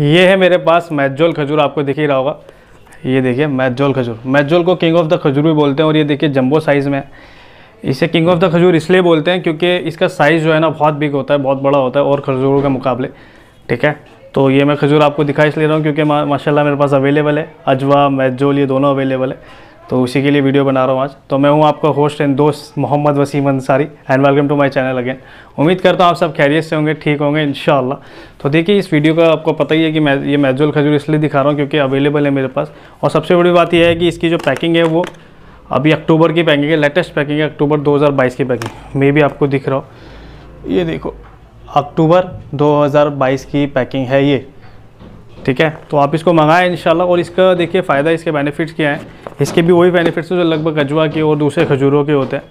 ये है मेरे पास मैजोल खजूर आपको दिख ही रहा होगा। ये देखिए मैजोल खजूर। मैजोल को किंग ऑफ़ द खजूर भी बोलते हैं और ये देखिए जंबो साइज़ में। है इसे किंग ऑफ़ द खजूर इसलिए बोलते हैं क्योंकि इसका साइज़ जो है ना बहुत बिग होता है बहुत बड़ा होता है और खजूरों के मुकाबले ठीक है? तो ये मैं खजूर आपको दिखा इसलिए रहा हूँ क्योंकि मा, माशाल्लाह मेरे पास अवेलेबल है। अजवा मैजोल ये दोनों अवेलेबल है। तो उसी के लिए वीडियो बना रहा हूँ आज। तो मैं हूँ आपका होस्ट एंड दोस्त Mohammad Wasim Ansari and welcome to my channel again उम्मीद करता हूँ आप सब खैरियत से होंगे, ठीक होंगे इन तो देखिए, इस वीडियो का आपको पता ही है कि मैं, ये मैजुल खजूर इसलिए दिखा रहा हूँ क्योंकि अवेलेबल है मेरे पास। और सबसे बड़ी बात यह है कि इसकी जो पैकिंग है वो अभी अक्टूबर की पैकिंग है लेटेस्ट पैकिंग है अक्टूबर दो हज़ार बाईस की पैकिंग मे भी आपको दिख रहा हो। ये देखो, अक्टूबर 2022 की पैकिंग है ये। ठीक है? तो आप इसको मंगाएँ इंशाल्लाह। और इसका देखिए फ़ायदा इसके बेनिफिट्स क्या हैं? इसके भी वही बेनिफिट्स हैं जो लगभग अजवा के और दूसरे खजूरों के होते हैं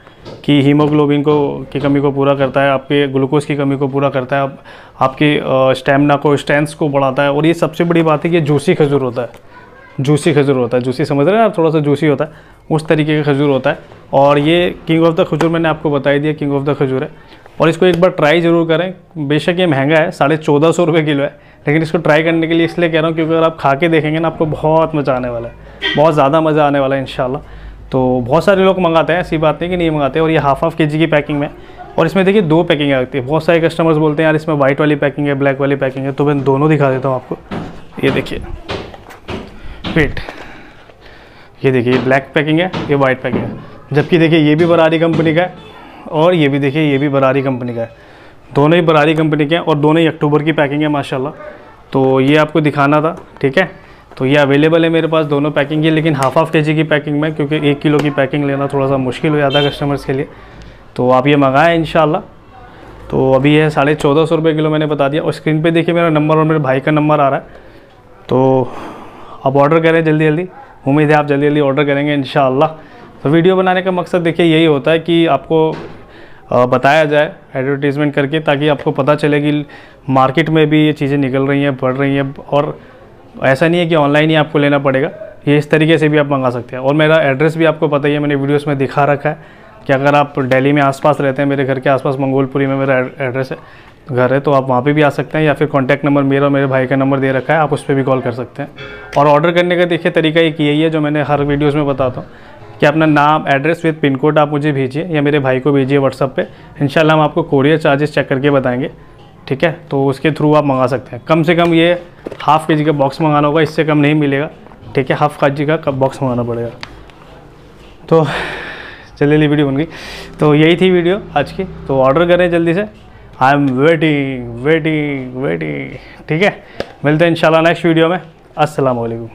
कि हीमोग्लोबिन को की कमी को पूरा करता है आपके ग्लूकोज की कमी को पूरा करता है आप, आपकी स्टेमिना को स्ट्रेंथ को बढ़ाता है। और ये सबसे बड़ी बात है कि जूसी खजूर होता है। जूसी खजूर होता है। जूसी समझ रहे हैं आप? थोड़ा सा जूसी होता है। उस तरीके का खजूर होता है। और ये किंग ऑफ़ द खजूर मैंने आपको बता दिया किंग ऑफ़ द खजूर है। और इसको एक बार ट्राई ज़रूर करें। बेशक ये महँगा है, साढ़े चौदह सौ रुपये किलो है, लेकिन इसको ट्राई करने के लिए इसलिए कह रहा हूँ क्योंकि अगर आप खा के देखेंगे ना, आपको बहुत मज़ा आने वाला है, बहुत ज़्यादा मज़ा आने वाला है इन तो बहुत सारे लोग मंगाते हैं, ऐसी बात नहीं कि नहीं मंगाते और ये हाफ़ हाफ़ के की पैकिंग में। और इसमें देखिए दो पैकिंग आती है। बहुत सारे कस्टमर्स बोलते हैं, यार, इसमें वाइट वाली पैकिंग है ब्लैक वाली पैकिंग है। तो मैं दोनों दिखा देता हूँ आपको। ये देखिए। वेट ये देखिए, ये ब्लैक पैकिंग है, ये वाइट पैकिंग है। जबकि देखिए, ये भी बरारी कंपनी का है। और ये भी देखिए, ये भी बरारी कंपनी का है। दोनों ही बरारी कंपनी के हैं और दोनों ही अक्टूबर की पैकिंग है, माशाल्लाह। तो ये आपको दिखाना था, ठीक है? तो ये अवेलेबल है मेरे पास, दोनों पैकिंग है, लेकिन हाफ़ हाफ़ के जी की पैकिंग में, क्योंकि एक किलो की पैकिंग लेना थोड़ा सा मुश्किल हो जाता है कस्टमर्स के लिए। तो आप ये मंगाएँ इन तो अभी है साढ़े चौदह सौ रुपये किलो मैंने बता दिया। और स्क्रीन पे देखिए मेरा नंबर और मेरे भाई का नंबर आ रहा है। तो आप ऑर्डर करें जल्दी जल्दी। उम्मीद है आप जल्दी जल्दी ऑर्डर करेंगे इन तो वीडियो बनाने का मकसद देखिए यही होता है कि आपको बताया जाए एडवर्टीज़मेंट करके ताकि आपको पता चले कि मार्केट में भी ये चीज़ें निकल रही हैं, बढ़ रही हैं और ऐसा नहीं है कि ऑनलाइन ही आपको लेना पड़ेगा। ये इस तरीके से भी आप मंगा सकते हैं। और मेरा एड्रेस भी आपको पता ही है, मैंने वीडियोस में दिखा रखा है कि अगर आप दिल्ली में आसपास रहते हैं, मेरे घर के आसपास मंगोलपुरी में मेरा एड्रेस है, घर है तो आप वहाँ पे भी आ सकते हैं या फिर कॉन्टैक्ट नंबर मेरा और मेरे भाई का नंबर दे रखा है, आप उस पर भी कॉल कर सकते हैं। और ऑर्डर करने का देखिए तरीका एक यही है जो मैंने हर वीडियोज़ में बताता हूँ। कि अपना नाम एड्रेस विद पिन कोड आप मुझे भेजिए या मेरे भाई को भेजिए व्हाट्सअप पे। इंशाल्लाह हम आपको कोरियर चार्जेस चेक करके बताएँगे। ठीक है? तो उसके थ्रू आप मंगा सकते हैं। कम से कम ये हाफ़ के जी का बॉक्स मंगाना होगा, इससे कम नहीं मिलेगा। ठीक है? हाफ़ के जी का बॉक्स मंगाना पड़ेगा। तो चलिए वीडियो बन गई। तो यही थी वीडियो आज की। तो ऑर्डर करें जल्दी से। I am waiting waiting waiting ठीक है? मिलते हैं इंशाल्लाह नेक्स्ट वीडियो में। अस्सलाम वालेकुम